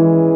two,